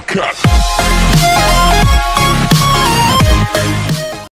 Cut.